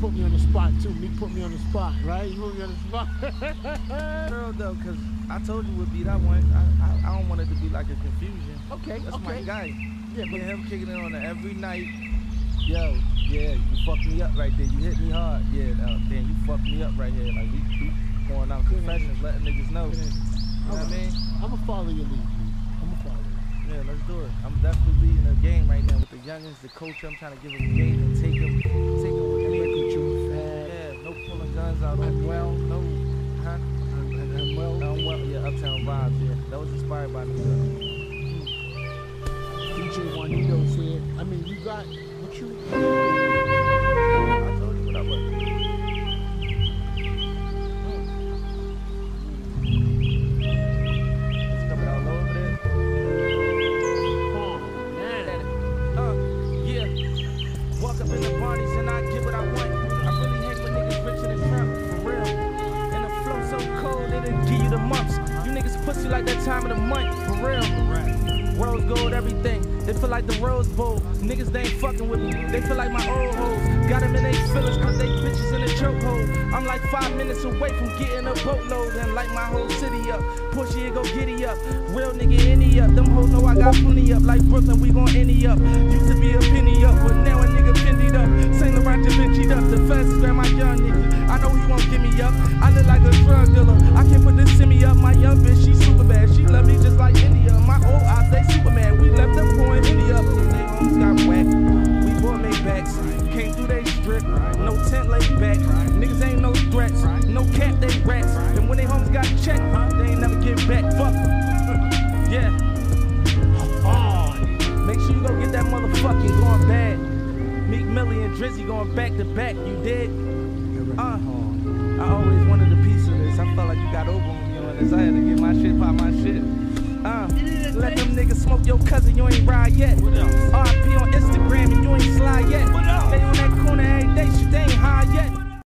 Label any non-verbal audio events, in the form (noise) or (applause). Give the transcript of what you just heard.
put me on the spot too. Me put me on the spot, right? You put me on the spot. (laughs) Girl, though, cause I told you would be that one. I, I, I don't want it to be like a confusion. okay, That's my guy. Yeah, but him kicking it on every night. Yo, yeah, you fucked me up right there. You hit me hard. Yeah, uh, damn, you fucked me up right here. Like we, we going out confessions, letting niggas know. You know what I mean? I'm gonna follow your lead, I'm going to follow. it. Yeah, let's do it. I'm definitely leading the game right now with the youngins, the coach. I'm trying to give them a game and take them by York. DJ Juanito's here. I mean, you got what you. I told you what I. Oh. Uh, yeah. Walk up in the parties and I get what I want. I really niggas than Trump, for real. And the flow so cold it'll give you the mumps. Pussy like that time of the month, for real. Rose gold, everything. They feel like the Rose Bowl. Niggas, they ain't fucking with me. They feel like my old hoes. Got them in they feelings cause they bitches in a chokehold. I'm like five minutes away from getting a boatload and light my whole city up. Push it, go giddy up. Real nigga, any up. Them hoes know I got plenty up. Like Brooklyn, we gon' any up. Used to be a penny up, but now a nigga fendied up. Saint they. No tent laid back. Niggas ain't no threats. No cap, they rats. And when they homes got checked, they ain't never get back. Fuck. (laughs) Yeah. Make sure you go get that motherfucking going bad. Meek Millie and Drizzy going back to back. You did? Uh, I always wanted a piece of this. I felt like you got over on me on this. I had to get my shit, pop my shit. Uh, let them niggas smoke your cousin, you ain't ride yet. RP